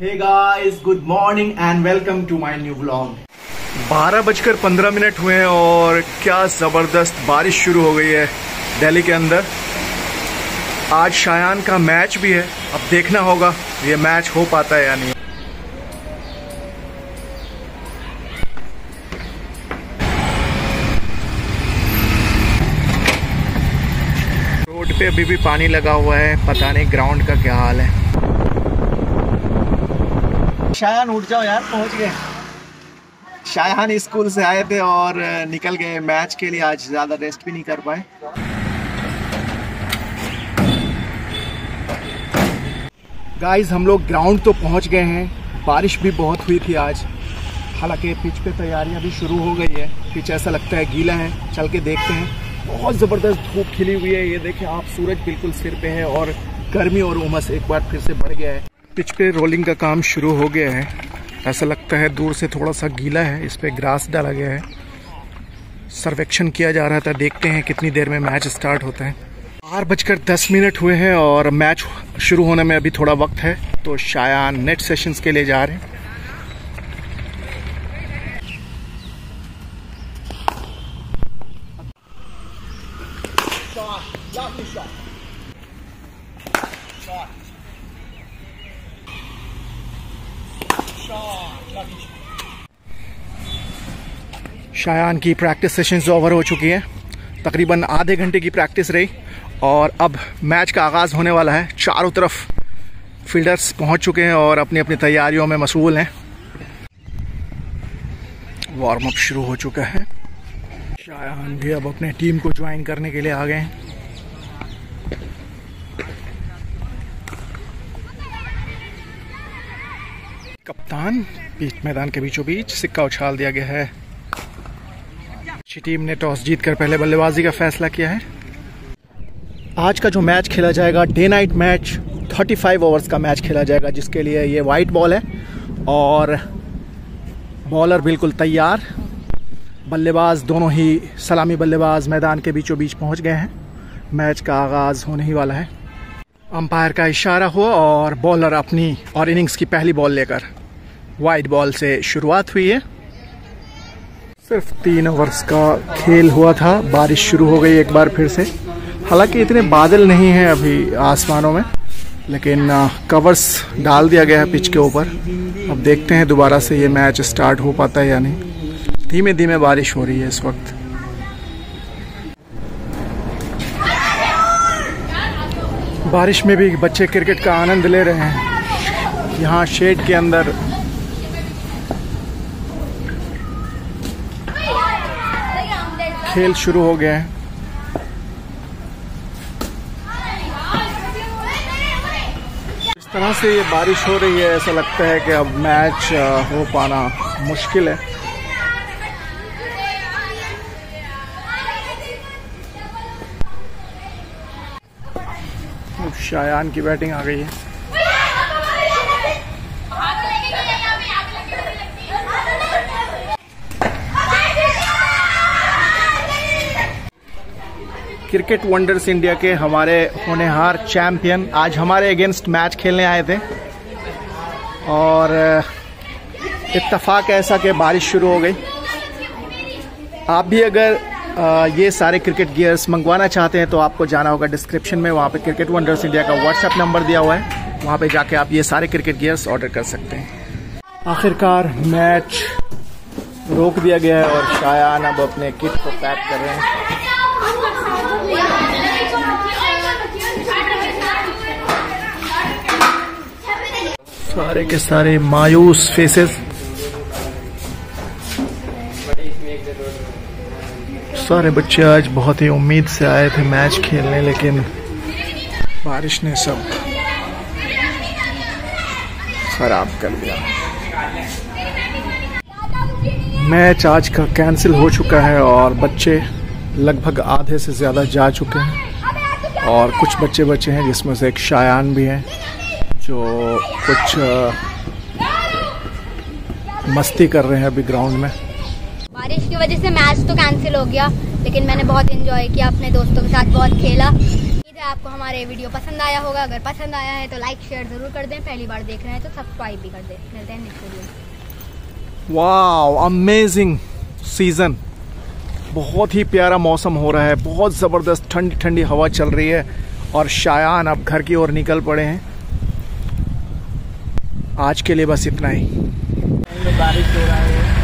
Good morning and welcome to my new vlog. बारह बजकर पंद्रह मिनट हुए हैं और क्या ज़बरदस्त बारिश शुरू हो गई है दिल्ली के अंदर। आज शायान का मैच भी है, अब देखना होगा ये मैच हो पाता है या नहीं। रोड पे अभी भी पानी लगा हुआ है, पता नहीं ग्राउंड का क्या हाल है। शायान उठ जाओ यार, पहुँच गए। शायान स्कूल से आए थे और निकल गए। मैच के लिए आज ज़्यादा रेस्ट भी नहीं कर पाए। गाइस हम लोग ग्राउंड तो पहुँच गए हैं। बारिश भी बहुत हुई थी आज। हालाँकि पिच पे तैयारियाँ भी शुरू हो गई है। पिच ऐसा लगता है गीला है। चल के देखते हैं। बहुत ज़बरदस्त धूप खिली हुई है। ये देखें, आप सूरज बिल्कुल सिर पे है और गर्मी और उमस एक बार फिर से बढ़ गया है। पिच पे रोलिंग का काम शुरू हो गया है। ऐसा लगता है दूर से थोड़ा सा गीला है, इस पे ग्रास डाला गया है। सर्वेक्षण किया जा रहा था, देखते हैं कितनी देर में मैच स्टार्ट होता है। आठ बजकर दस मिनट हुए हैं और मैच शुरू होने में अभी थोड़ा वक्त है तो शायान नेट सेशंस के लिए जा रहे हैं। शायान की प्रैक्टिस सेशंस ओवर हो चुकी है। तकरीबन आधे घंटे की प्रैक्टिस रही और अब मैच का आगाज़ होने वाला है। चारों तरफ़ फील्डर्स पहुँच चुके हैं और अपनी अपनी तैयारियों में मशगूल हैं। वार्म अप शुरू हो चुका है। शायान भी अब अपने टीम को ज्वाइन करने के लिए आ गए हैं। कप्तान, बीच मैदान के बीचों बीच सिक्का उछाल दिया गया है। अच्छी टीम ने टॉस जीतकर पहले बल्लेबाजी का फैसला किया है। आज का जो मैच खेला जाएगा, डे नाइट मैच 35 ओवर्स का मैच खेला जाएगा, जिसके लिए ये वाइट बॉल है। और बॉलर बिल्कुल तैयार। बल्लेबाज दोनों ही सलामी बल्लेबाज मैदान के बीचों बीच पहुँच गए हैं। मैच का आगाज़ होने ही वाला है। अंपायर का इशारा हुआ और बॉलर अपनी और इनिंग्स की पहली बॉल लेकर वाइट बॉल से शुरुआत हुई है। सिर्फ़ तीन ओवर्स का खेल हुआ था। बारिश शुरू हो गई एक बार फिर से। हालाँकि इतने बादल नहीं हैं अभी आसमानों में, लेकिन कवर्स डाल दिया गया है पिच के ऊपर। अब देखते हैं दोबारा से ये मैच स्टार्ट हो पाता है या नहीं। धीमे धीमे बारिश हो रही है इस वक्त। बारिश में भी बच्चे क्रिकेट का आनंद ले रहे हैं। यहाँ शेड के अंदर खेल शुरू हो गया है। तरह से ये बारिश हो रही है, ऐसा लगता है कि अब मैच हो पाना मुश्किल है। शायान की बैटिंग आ गई है। क्रिकेट वंडर्स इंडिया के हमारे होनेहार चैंपियन आज हमारे अगेंस्ट मैच खेलने आए थे। और इत्तफाक ऐसा कि बारिश शुरू हो गई। आप भी अगर ये सारे क्रिकेट गियर्स मंगवाना चाहते हैं तो आपको जाना होगा डिस्क्रिप्शन में। वहाँ पे क्रिकेट वंडर्स इंडिया का व्हाट्सएप नंबर दिया हुआ है। वहाँ पे जाके आप ये सारे क्रिकेट गियर्स ऑर्डर कर सकते हैं। आखिरकार मैच रोक दिया गया है और शायान अब अपने किट को पैक कर रहे हैं। सारे के सारे मायूस फेसेस सारे बच्चे आज बहुत ही उम्मीद से आए थे मैच खेलने, लेकिन बारिश ने सब खराब कर दिया। मैच आज का कैंसिल हो चुका है और बच्चे लगभग आधे से ज़्यादा जा चुके हैं। और कुछ बच्चे बच्चे हैं जिसमें से एक शायान भी हैं जो कुछ मस्ती कर रहे हैं अभी ग्राउंड में। बारिश की वजह से मैच तो कैंसिल हो गया लेकिन मैंने बहुत एंजॉय किया अपने दोस्तों के साथ बहुत खेला। ईद आपको हमारे वीडियो पसंद आया होगा। अगर पसंद आया है तो लाइक शेयर ज़रूर कर दें। पहली बार देख रहे हैं तो सब्सक्राइब भी कर दें। मिलते हैं next video wow amazing season बहुत ही प्यारा मौसम हो रहा है। बहुत ज़बरदस्त ठंडी ठंडी हवा चल रही है और शायान अब घर की ओर निकल पड़े हैं। आज के लिए बस इतना ही। बारिश हो रहा है।